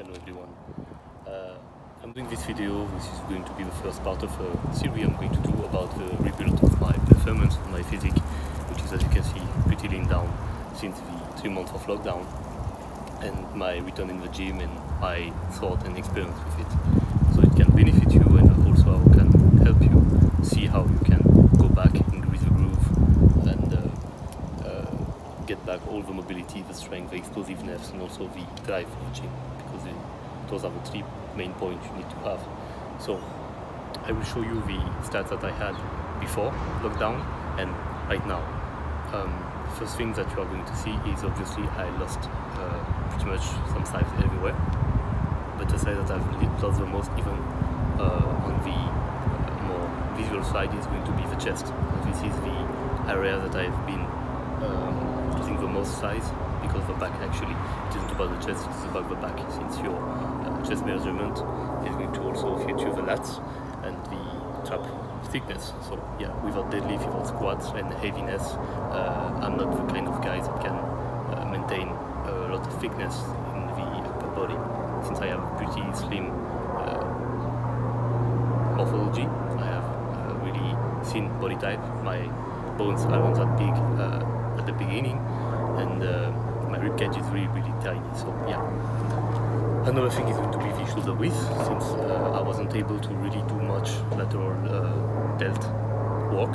Hello everyone. Uh, I'm doing this video, which is going to be the first part of a series I'm going to do about the rebuild of my performance, of my physique, which is as you can see pretty lean down since the three months of lockdown and my return in the gym and my thought and experience with it. So it can benefit you and also can help you see how you can go back, increase the groove and uh, uh, get back all the mobility, the strength, the explosiveness and also the drive of the gym because those are the three main points you need to have. So I will show you the stats that I had before lockdown and right now. Um, first thing that you are going to see is obviously I lost uh, pretty much some size everywhere but the size that I've lost the most even uh, on the uh, more visual side is going to be the chest this is the area that I've been um, losing the most size because the back actually it isn't about the chest it's about the back since your uh, chest measurement is going to also feature the lats and the trap thickness. So yeah, without deadlift, without squats and heaviness, uh, I'm not the kind of guy that can uh, maintain a lot of thickness in the upper body. Since I have a pretty slim uh, morphology, I have a really thin body type. My bones aren't that big uh, at the beginning, and uh, my rib cage is really really tiny. So yeah. Another thing is going to be the width, since uh, I wasn't able to really do much lateral uh, delt work,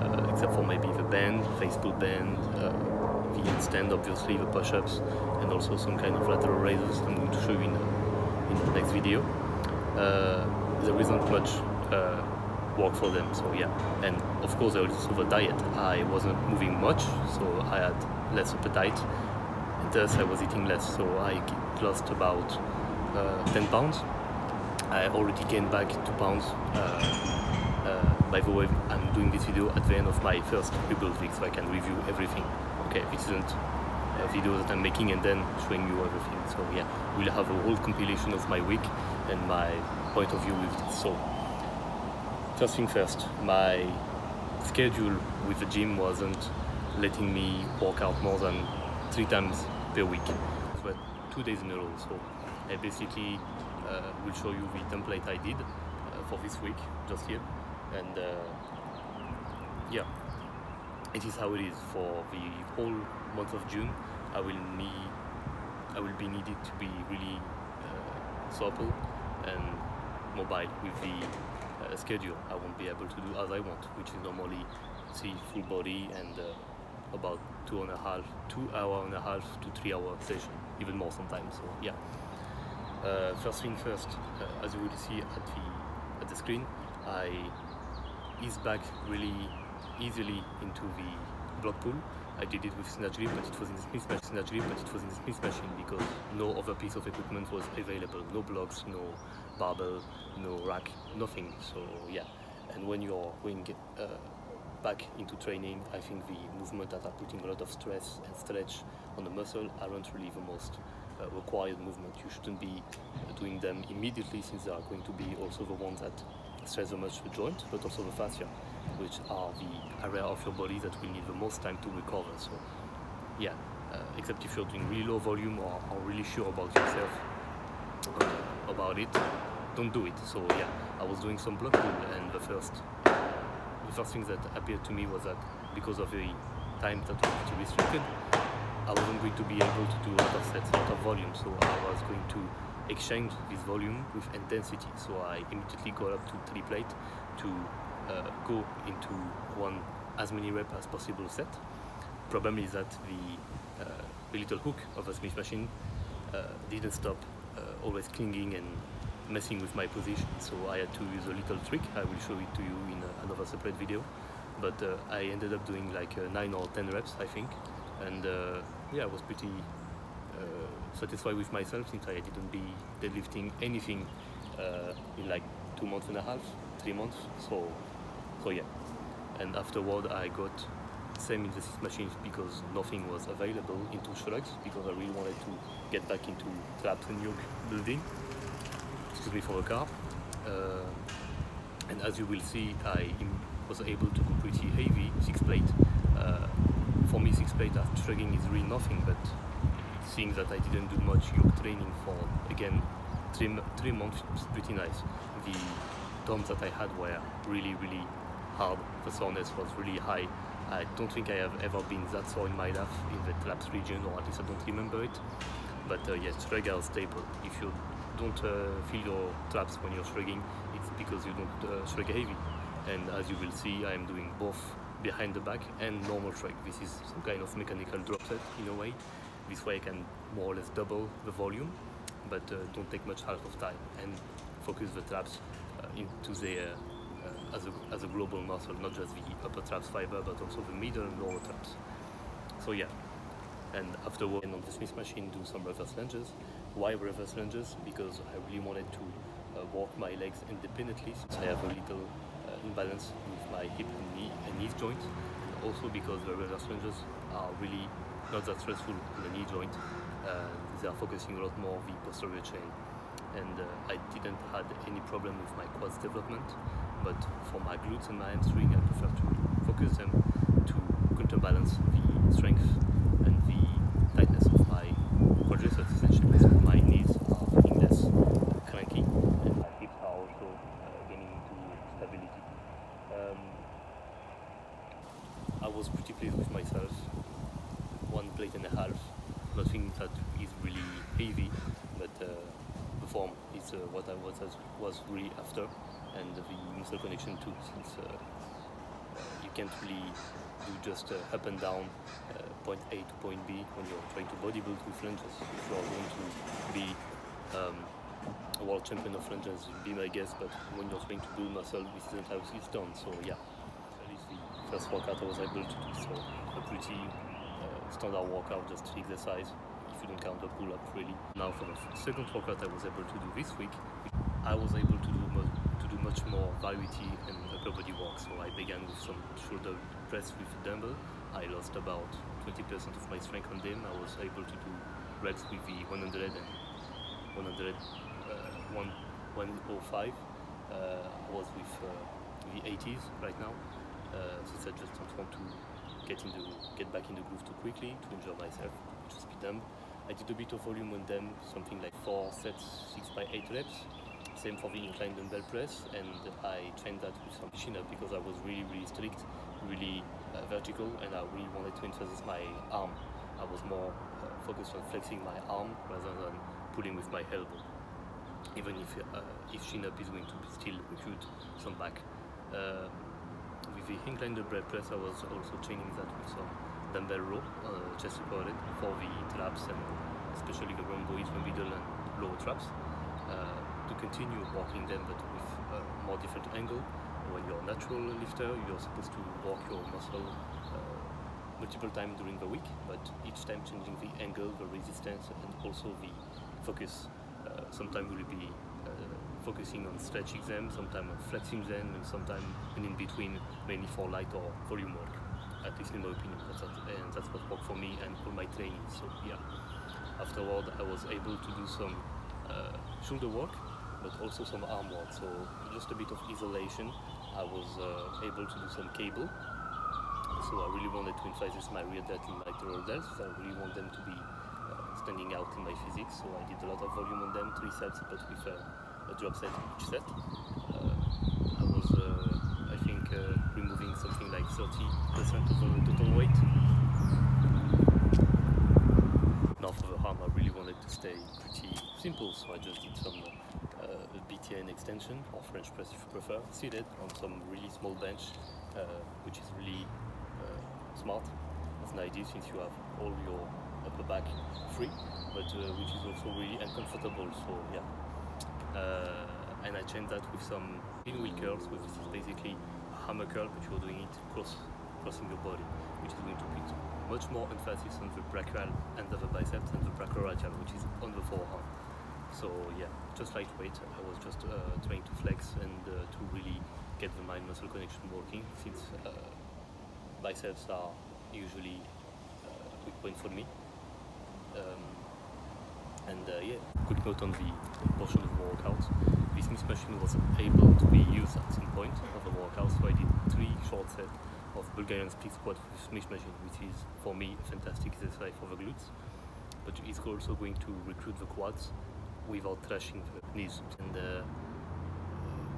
uh, except for maybe the bend, face pull bend, uh, the handstand, obviously, the push-ups, and also some kind of lateral raises. I'm going to show you in, in the next video. Uh, there isn't much work for them, so yeah. And of course, I also the diet. I wasn't moving much, so I had less appetite And thus I was eating less, so I lost about uh, 10 pounds. I already gained back 2 pounds. Uh, uh, by the way, I'm doing this video at the end of my first rebuild week, so I can review everything. Okay, this isn't a video that I'm making and then showing you everything. So yeah, we'll have a whole compilation of my week and my point of view with this. So first thing first, my schedule with the gym wasn't letting me work out more than three times per week. So two days in a row. So I basically uh, will show you the template I did uh, for this week, just here. And uh, yeah, it is how it is for the whole month of June. I will need, I will be needed to be really uh, supple and mobile with the uh, schedule. I won't be able to do as I want, which is normally see full body and uh, about two and a half, two hour and a half to three hour session, even more sometimes. So yeah. Uh, first thing first, uh, as you will see at the at the screen, I ease back really easily into the block pull. I did it with snatch but it was in the Smith machine. But it was in because no other piece of equipment was available. No blocks, no barbell, no rack, nothing. So yeah, and when you're going uh, back into training, I think the movement that are putting a lot of stress and stretch on the muscle aren't really the most uh, required movement. You shouldn't be uh, doing them immediately since they are going to be also the ones that stress the much the joint, but also the fascia, which are the area of your body that will need the most time to recover. So, yeah, uh, except if you're doing really low volume or are really sure about yourself uh, about it, don't do it. So, yeah, I was doing some block pull, and the first the first thing that appeared to me was that because of the time that was pretty restricted, I wasn't going to be able to do a lot of sets, a lot of volume. So I was going to exchange this volume with intensity. So I immediately got up to three plate to go into one as many reps as possible set. Problem is that the, uh, the little hook of a Smith machine uh, didn't stop uh, always clinging and messing with my position. So I had to use a little trick. I will show it to you in another separate video. But uh, I ended up doing like uh, 9 or 10 reps I think. And uh, yeah I was pretty uh, satisfied with myself since I didn't be deadlifting anything uh, in like 2 months and a half 3 months. So so yeah and afterward I got same in the Smith machines because nothing was available into shrugs because I really wanted to get back into traps and yoke building excuse me for the car uh, and as you will see I was able to go pretty heavy six plate uh, for me six plate after shrugging is really nothing but seeing that I didn't do much yoke training for again three, three months it's pretty nice. The DOMs that I had were really really hard. The soreness was really high. I don't think I have ever been that sore in my life in the traps region, or at least I don't remember it. But uh, yes, shrug are stable. If you don't uh, feel your traps when you're shrugging, it's because you don't uh, shrug heavy. And as you will see, I am doing both behind the back and normal shrug. This is some kind of mechanical drop set in a way. This way I can more or less double the volume, but uh, don't take much half of time and focus the traps uh, into the as, a, as a global muscle, not just the upper traps fiber, but also the middle and lower traps. So yeah, and afterward on the Smith machine do some reverse lunges. Why reverse lunges? Because I really wanted to uh, walk my legs independently since I have a little uh, imbalance with my hip and knee and knee joint. And also because the reverse lunges are really not that stressful on the knee joint. Uh, they are focusing a lot more the posterior chain. And uh, I didn't had any problem with my quads development, but for my glutes and my hamstring, I prefer to focus them to counterbalance the strength and the tightness of my quadriceps essentially. So my knees are feeling less cranky and my hips are also uh, getting into stability. Um, I was pretty pleased with myself. One plate and a half, nothing that is really heavy, but uh, the form is uh, what I was was really after, and the muscle connection too, since uh, you can't really do just uh, up and down uh, point A to point B when you're trying to bodybuild with lunges. If you are going to be um, a world champion of lunges, be my guest, but when you're trying to build muscle, this isn't how it's done. So yeah, that is the first workout I was able to do. So a pretty uh, standard workout, just exercise. If you don't count the pull-up, really. Now for the second workout I was able to do this week, I was able to much more variety and upper body work. So I began with some shoulder press with dumbbell. I lost about 20% of my strength on them. I was able to do reps with the 100 and 100, uh, 105. Uh, I was with uh, the 80s right now, uh, since I just don't want to get into get back in the groove too quickly to injure myself, just be dumb. I did a bit of volume on them, something like four sets, six by eight reps. Same for the incline dumbbell press, and I trained that with some chin up because I was really, really strict, really uh, vertical, and I really wanted to emphasize my arm. I was more uh, focused on flexing my arm rather than pulling with my elbow. Even if uh, if chin up is going to still recruit some back. Uh, with the incline dumbbell press, I was also training that with some dumbbell row, uh, chest supported for the traps and especially the rhomboids, middle and lower traps. Uh, continue walking them but with a more different angle. When you're a natural lifter, you're supposed to walk your muscle uh, multiple times during the week, but each time changing the angle, the resistance, and also the focus. Uh, sometimes we'll be uh, focusing on stretching them, sometimes on flexing them, and sometimes in between, mainly for light or volume work. At least in my opinion, that's and that's what worked for me and for my training. So yeah, afterward I was able to do some uh, shoulder work but also some arm work. So just a bit of isolation. I was uh, able to do some cable. So I really wanted to emphasize my rear delt and my lateral delts. I really want them to be uh, standing out in my physique. So I did a lot of volume on them, three sets, but with a, a drop set each set. Uh, I was, uh, I think, uh, removing something like 30% of the total weight. Now for the arm, I really wanted to stay pretty simple, so I just did some BTN extension or French press if you prefer, seated on some really small bench, uh, which is really uh, smart as an idea since you have all your upper back free, but uh, which is also really uncomfortable. So yeah, uh, and I changed that with some pinwheel curls, which is basically a hammer curl, but you're doing it cross crossing your body, which is going to put much more emphasis on the brachial of the biceps and the brachioradial, which is on the forearm. So yeah, just lightweight. I was just uh, trying to flex and uh, to really get the mind muscle connection working since uh, biceps are usually a weak point for me. Um, and uh, yeah, quick note on the portion of the workout. This machine was able to be used at some point of the workout, so I did three short sets of Bulgarian split squat with Smith machine, which is for me a fantastic exercise for the glutes. but it's also going to recruit the quads without trashing the knees. And uh,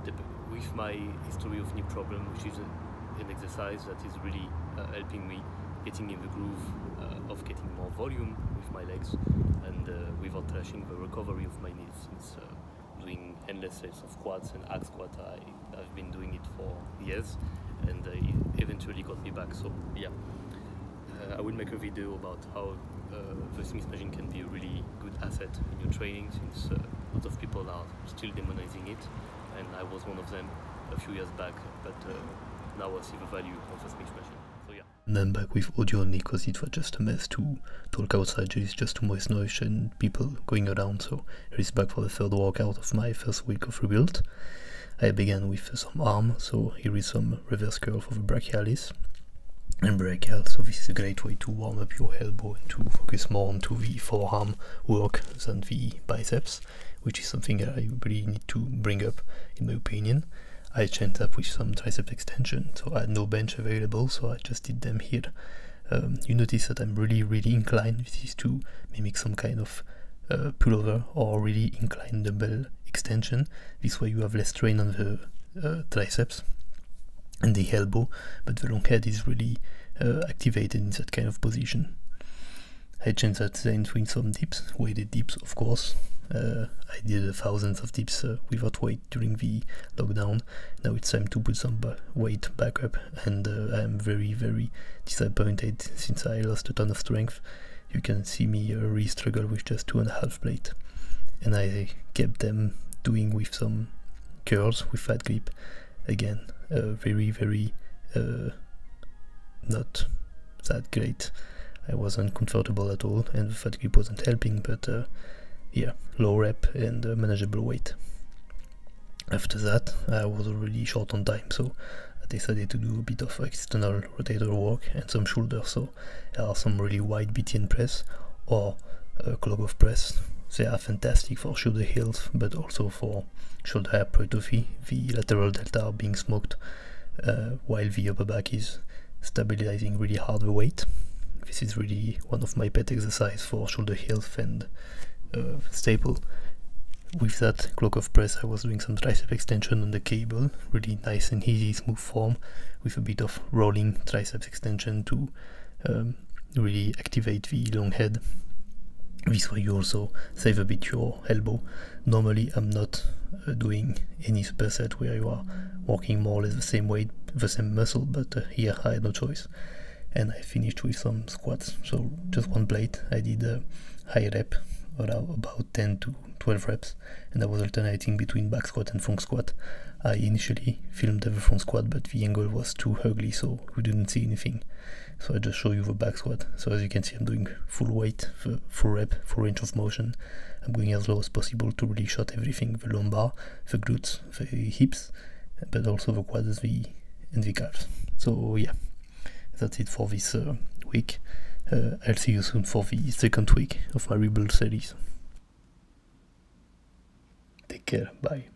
the, with my history of knee problem, which is an exercise that is really uh, helping me getting in the groove uh, of getting more volume with my legs and uh, without trashing the recovery of my knees. Since uh, doing endless sets of quads and hack squat I, I've been doing it for years and it eventually got me back. So yeah. Uh, I will make a video about how uh, the Smith machine can be a really good asset in your training since uh, a lot of people are still demonizing it. And I was one of them a few years back but now I see the value of the Smith machine. So yeah. And then back with audio only because it was just a mess to talk outside. It's just too much noise and people going around. So here is back for the third workout of my first week of rebuild. I began with some arm. So here is some reverse curl for the brachialis and break brachial so this is a great way to warm up your elbow and to focus more onto the forearm work than the biceps which is something that I really need to bring up in my opinion. I changed up with some tricep extension so I had no bench available so I just did them here. Um, you notice that I'm really really inclined. This is to mimic some kind of uh, pullover or really inclined dumbbell extension. This way you have less strain on the uh, triceps and the elbow but the long head is really uh, activated in that kind of position I changed that then doing some dips weighted dips of course uh, I did thousands of dips uh, without weight during the lockdown. Now it's time to put some weight back up, and uh, I'm very, very disappointed since I lost a ton of strength. You can see me uh, really struggle with just two and a half plate, and I kept them doing with some curls with fat grip. Again, uh, very, very uh, not that great. I wasn't comfortable at all, and the fat grip wasn't helping, but yeah, low rep and uh, manageable weight. After that, I was already short on time, so I decided to do a bit of external rotator work and some shoulder. So there are some really wide BTN press or uh, of press. They are fantastic for shoulder heels, but also for shoulder hypertrophy. The lateral delta are being smoked, uh, while the upper back is stabilizing really hard the weight. This is really one of my pet exercise for shoulder health and uh, staple. With that Klokov press I was doing some tricep extension on the cable, really nice and easy smooth form with a bit of rolling triceps extension to um, really activate the long head. This way you also save a bit your elbow. Normally I'm not uh, doing any superset where you are working more or less the same weight, the same muscle, but uh, here I had no choice. And I finished with some squats, so just one plate. I did a high rep about 10 to 12 reps and I was alternating between back squat and front squat. I initially filmed front squat but the angle was too ugly so we didn't see anything. So I just show you the back squat. So as you can see I'm doing full weight, full rep, full range of motion. I'm going as low as possible to really shut everything, the lumbar, the glutes, the hips, but also the quads the, and the calves. So yeah, that's it for this uh, week. Uh, I'll see you soon for the second week of my rebuild series. Take care, bye.